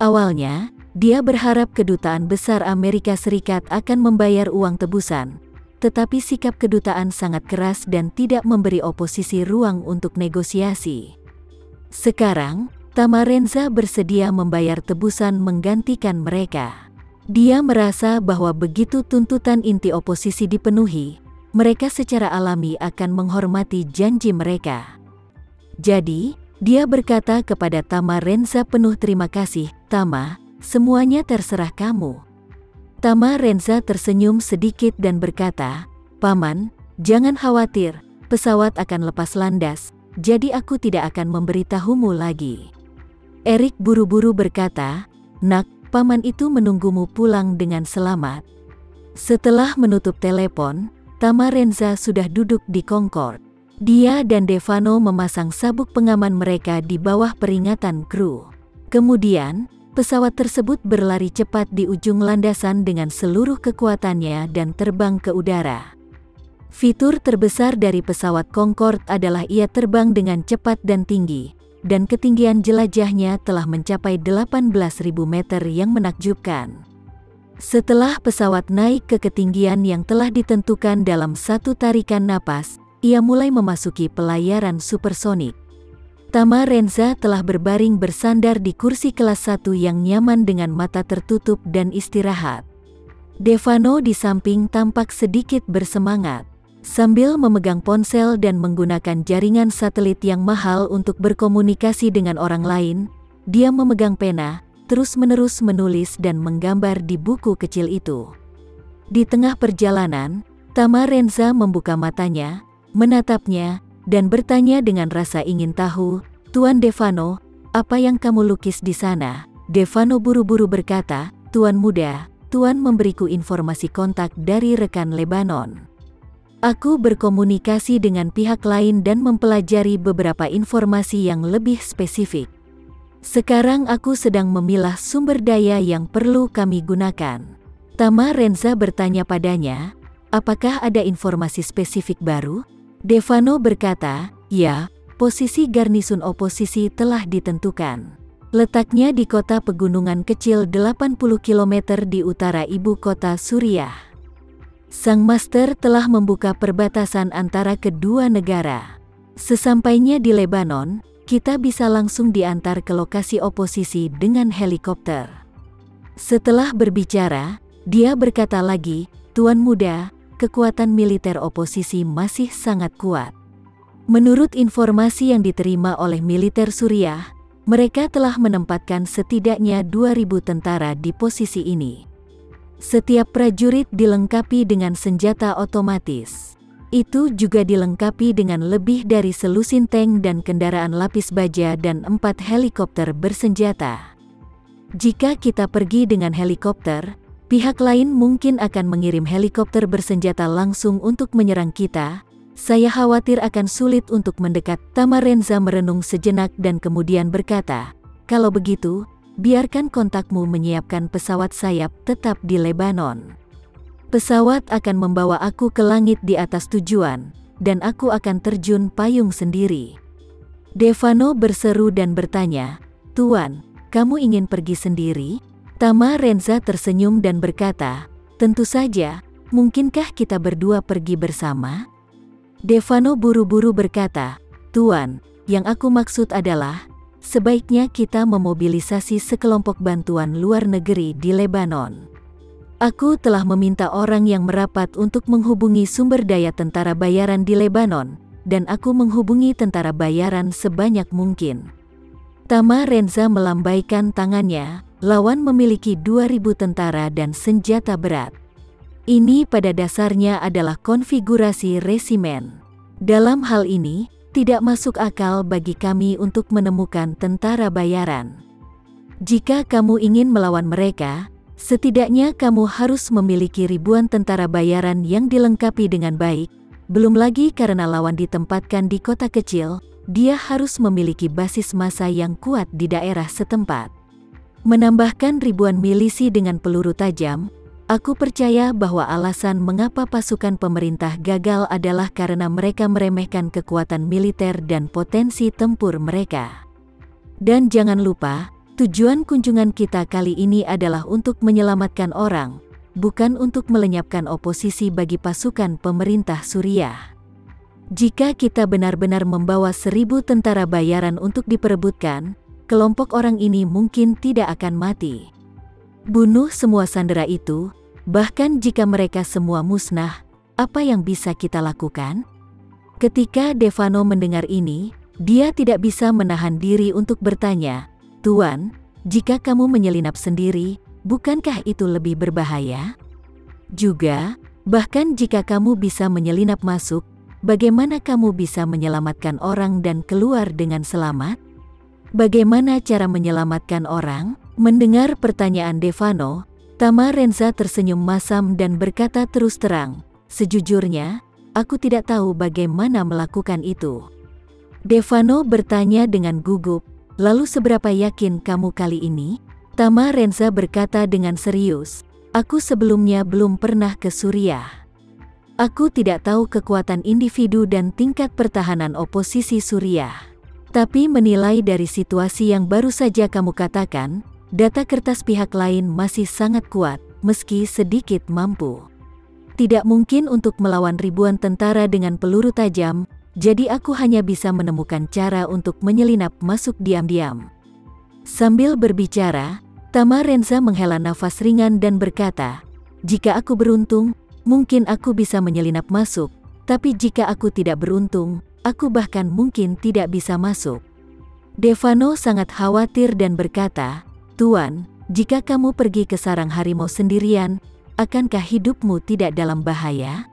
Awalnya, dia berharap kedutaan besar Amerika Serikat akan membayar uang tebusan, tetapi sikap kedutaan sangat keras dan tidak memberi oposisi ruang untuk negosiasi. Sekarang, Tamarenza bersedia membayar tebusan menggantikan mereka. Dia merasa bahwa begitu tuntutan inti oposisi dipenuhi, mereka secara alami akan menghormati janji mereka. Jadi, dia berkata kepada Tama Renza penuh terima kasih, Tama, semuanya terserah kamu. Tama Renza tersenyum sedikit dan berkata, Paman, jangan khawatir, pesawat akan lepas landas, jadi aku tidak akan memberitahumu lagi. Erik buru-buru berkata, Nak, paman itu menunggumu pulang dengan selamat. Setelah menutup telepon, Tama Renza sudah duduk di Concord. Dia dan Devano memasang sabuk pengaman mereka di bawah peringatan kru. Kemudian, pesawat tersebut berlari cepat di ujung landasan dengan seluruh kekuatannya dan terbang ke udara. Fitur terbesar dari pesawat Concorde adalah ia terbang dengan cepat dan tinggi, dan ketinggian jelajahnya telah mencapai 18.000 meter yang menakjubkan. Setelah pesawat naik ke ketinggian yang telah ditentukan dalam satu tarikan napas, ia mulai memasuki pelayaran supersonik. Tama Renza telah berbaring bersandar di kursi kelas 1 yang nyaman dengan mata tertutup dan istirahat. Devano di samping tampak sedikit bersemangat. Sambil memegang ponsel dan menggunakan jaringan satelit yang mahal untuk berkomunikasi dengan orang lain, dia memegang pena, terus-menerus menulis dan menggambar di buku kecil itu. Di tengah perjalanan, Tama Renza membuka matanya, menatapnya, dan bertanya dengan rasa ingin tahu, Tuan Devano, apa yang kamu lukis di sana? Devano buru-buru berkata, Tuan muda, Tuan memberiku informasi kontak dari rekan Lebanon. Aku berkomunikasi dengan pihak lain dan mempelajari beberapa informasi yang lebih spesifik. Sekarang aku sedang memilah sumber daya yang perlu kami gunakan. Tama Renza bertanya padanya, apakah ada informasi spesifik baru? Devano berkata, ya, posisi garnisun oposisi telah ditentukan. Letaknya di kota pegunungan kecil 80 km di utara ibu kota Suriah. Sang master telah membuka perbatasan antara kedua negara. Sesampainya di Lebanon, kita bisa langsung diantar ke lokasi oposisi dengan helikopter. Setelah berbicara, dia berkata lagi, Tuan Muda, kekuatan militer oposisi masih sangat kuat. Menurut informasi yang diterima oleh militer Suriah, mereka telah menempatkan setidaknya 2.000 tentara di posisi ini. Setiap prajurit dilengkapi dengan senjata otomatis. Itu juga dilengkapi dengan lebih dari selusin tank dan kendaraan lapis baja dan empat helikopter bersenjata. Jika kita pergi dengan helikopter, Pihak lain mungkin akan mengirim helikopter bersenjata langsung untuk menyerang kita. Saya khawatir akan sulit untuk mendekat. Tamarenza merenung sejenak dan kemudian berkata, kalau begitu, biarkan kontakmu menyiapkan pesawat sayap tetap di Lebanon. Pesawat akan membawa aku ke langit di atas tujuan, dan aku akan terjun payung sendiri. Devano berseru dan bertanya, Tuan, kamu ingin pergi sendiri? Tama Renza tersenyum dan berkata, tentu saja, mungkinkah kita berdua pergi bersama? Devano buru-buru berkata, Tuan, yang aku maksud adalah, sebaiknya kita memobilisasi sekelompok bantuan luar negeri di Lebanon. Aku telah meminta orang yang merapat untuk menghubungi sumber daya tentara bayaran di Lebanon, dan aku menghubungi tentara bayaran sebanyak mungkin. Tama Renza melambaikan tangannya, lawan memiliki 2000 tentara dan senjata berat. Ini pada dasarnya adalah konfigurasi resimen. Dalam hal ini, tidak masuk akal bagi kami untuk menemukan tentara bayaran. Jika kamu ingin melawan mereka, setidaknya kamu harus memiliki ribuan tentara bayaran yang dilengkapi dengan baik, belum lagi karena lawan ditempatkan di kota kecil, dia harus memiliki basis massa yang kuat di daerah setempat. Menambahkan ribuan milisi dengan peluru tajam, aku percaya bahwa alasan mengapa pasukan pemerintah gagal adalah karena mereka meremehkan kekuatan militer dan potensi tempur mereka. Dan jangan lupa, Tujuan kunjungan kita kali ini adalah untuk menyelamatkan orang, bukan untuk melenyapkan oposisi bagi pasukan pemerintah Suriah. Jika kita benar-benar membawa seribu tentara bayaran untuk diperebutkan, kelompok orang ini mungkin tidak akan mati. Bunuh semua sandera itu, bahkan jika mereka semua musnah, apa yang bisa kita lakukan? Ketika Devano mendengar ini, dia tidak bisa menahan diri untuk bertanya, Tuan, jika kamu menyelinap sendiri, bukankah itu lebih berbahaya? Juga, bahkan jika kamu bisa menyelinap masuk, bagaimana kamu bisa menyelamatkan orang dan keluar dengan selamat? Bagaimana cara menyelamatkan orang? Mendengar pertanyaan Devano, Tama Renza tersenyum masam dan berkata terus terang, Sejujurnya, aku tidak tahu bagaimana melakukan itu. Devano bertanya dengan gugup, Lalu seberapa yakin kamu kali ini? Tama Renza berkata dengan serius, Aku sebelumnya belum pernah ke Suriah. Aku tidak tahu kekuatan individu dan tingkat pertahanan oposisi Suriah. Tapi menilai dari situasi yang baru saja kamu katakan, data kertas pihak lain masih sangat kuat, meski sedikit mampu. Tidak mungkin untuk melawan ribuan tentara dengan peluru tajam, jadi aku hanya bisa menemukan cara untuk menyelinap masuk diam-diam. Sambil berbicara, Tama Renza menghela nafas ringan dan berkata, Jika aku beruntung, mungkin aku bisa menyelinap masuk, tapi jika aku tidak beruntung, aku bahkan mungkin tidak bisa masuk. Devano sangat khawatir dan berkata, Tuan, jika kamu pergi ke sarang harimau sendirian, akankah hidupmu tidak dalam bahaya?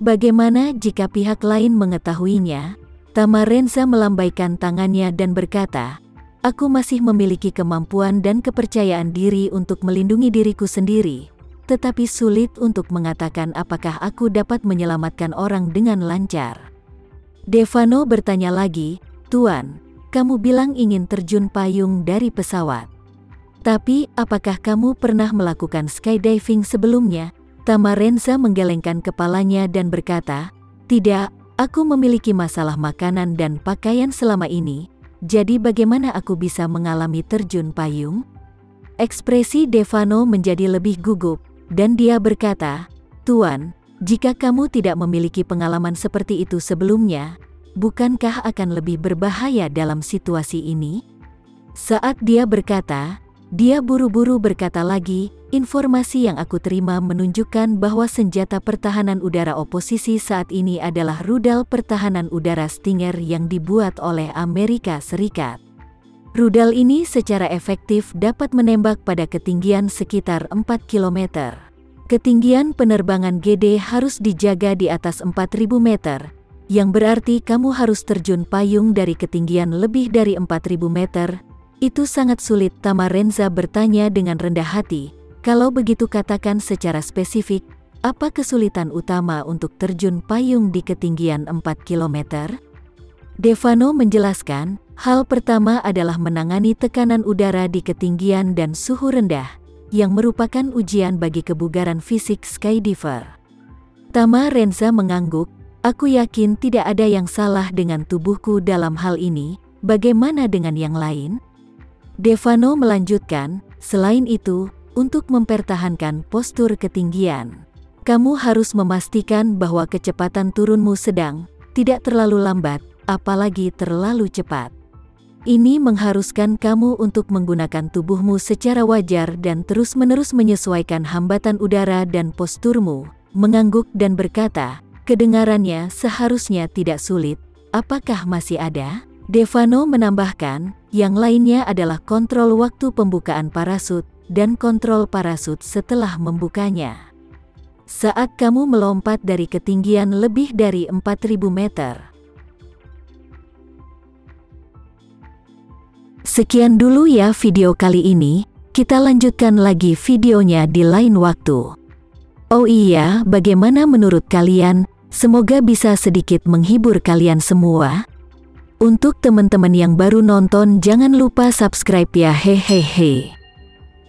Bagaimana jika pihak lain mengetahuinya? Tamarenza melambaikan tangannya dan berkata, Aku masih memiliki kemampuan dan kepercayaan diri untuk melindungi diriku sendiri, tetapi sulit untuk mengatakan apakah aku dapat menyelamatkan orang dengan lancar. Devano bertanya lagi, Tuan, kamu bilang ingin terjun payung dari pesawat. Tapi, apakah kamu pernah melakukan skydiving sebelumnya? Tamarenza menggelengkan kepalanya dan berkata, Tidak, aku memiliki masalah makanan dan pakaian selama ini, jadi bagaimana aku bisa mengalami terjun payung? Ekspresi Devano menjadi lebih gugup, dan dia berkata, Tuan, jika kamu tidak memiliki pengalaman seperti itu sebelumnya, bukankah akan lebih berbahaya dalam situasi ini? Saat dia berkata, dia buru-buru berkata lagi, Informasi yang aku terima menunjukkan bahwa senjata pertahanan udara oposisi saat ini adalah rudal pertahanan udara Stinger yang dibuat oleh Amerika Serikat. Rudal ini secara efektif dapat menembak pada ketinggian sekitar 4 km. Ketinggian penerbangan GD harus dijaga di atas 4000 meter, yang berarti kamu harus terjun payung dari ketinggian lebih dari 4000 meter. Itu sangat sulit, Tamarenza bertanya dengan rendah hati, kalau begitu katakan secara spesifik, apa kesulitan utama untuk terjun payung di ketinggian 4 km? Devano menjelaskan, hal pertama adalah menangani tekanan udara di ketinggian dan suhu rendah, yang merupakan ujian bagi kebugaran fisik skydiver. Tama Renza mengangguk, aku yakin tidak ada yang salah dengan tubuhku dalam hal ini, bagaimana dengan yang lain? Devano melanjutkan, selain itu, untuk mempertahankan postur ketinggian. Kamu harus memastikan bahwa kecepatan turunmu sedang, tidak terlalu lambat, apalagi terlalu cepat. Ini mengharuskan kamu untuk menggunakan tubuhmu secara wajar dan terus-menerus menyesuaikan hambatan udara dan posturmu, mengangguk dan berkata, kedengarannya seharusnya tidak sulit, apakah masih ada? Devano menambahkan, yang lainnya adalah kontrol waktu pembukaan parasut, dan kontrol parasut setelah membukanya. Saat kamu melompat dari ketinggian lebih dari 4000 meter. Sekian dulu ya video kali ini, kita lanjutkan lagi videonya di lain waktu. Oh iya, bagaimana menurut kalian? Semoga bisa sedikit menghibur kalian semua. Untuk teman-teman yang baru nonton jangan lupa subscribe ya hehehe.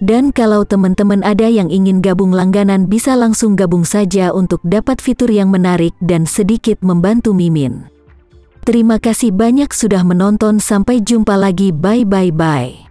Dan kalau teman-teman ada yang ingin gabung langganan bisa langsung gabung saja untuk dapat fitur yang menarik dan sedikit membantu Mimin. Terima kasih banyak sudah menonton sampai jumpa lagi bye bye bye.